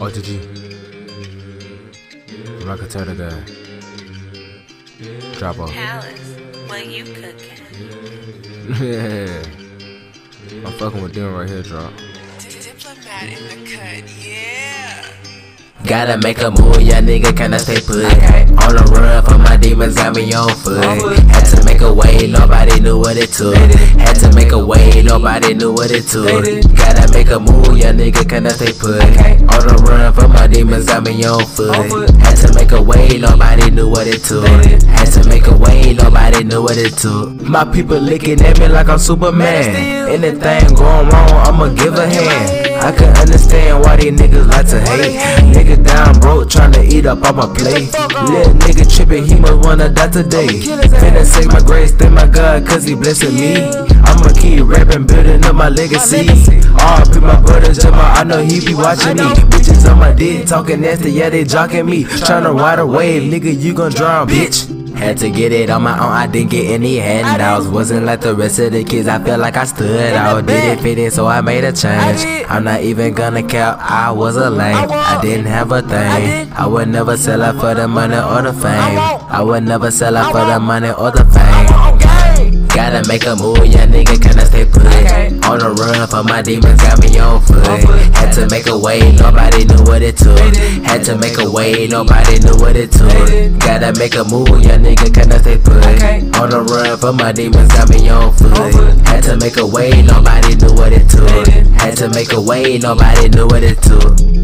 OTG Rocketeer guy Drop off Palace, what you cooking? Yeah I'm fucking with them right here, drop Diplomat in the cut, yeah. Gotta make a move, yeah, nigga, can I stay put? On the run for my demons, got me on foot. Had to make a way, nobody knew what it took. Had to make a way, nobody knew what it took. Gotta make a move, yeah, nigga, can I stay put? On the run for my demons, got me on foot. Had to make a way, nobody knew what it took. Had to make a way, nobody knew what it took. My people looking at me like I'm Superman. Anything going wrong, I'ma give a hand. I can understand why these niggas like to hate. Nigga down broke, tryna eat up all my plate. Little nigga trippin', he must wanna die today. Finna say my grace, thank my God, cause he blessing me. Keep rapping, building up my legacy. RP my brother Jamal, I know he be watching me. Bitches on my dick, talking nasty, yeah, they jocking me. Tryna ride a wave, nigga, you gon' drown, bitch. Had to get it on my own, I didn't get any handouts. Wasn't like the rest of the kids, I felt like I stood out. Didn't fit in, so I made a change. I'm not even gonna cap, I was a lame. I didn't have a thing. I would never sell out for the money or the fame. I would never sell out for the money or the fame. Gotta make a move, yeah, nigga, can I stay put? On the run for my demons, got me on foot. Had to make a way, nobody knew what it took. Had to make a way, nobody knew what it took. Gotta make a move, yeah, nigga, can I stay put? On the run for my demons, got me on foot. Had to make a way, nobody knew what it took. Had to make a way, nobody knew what it took.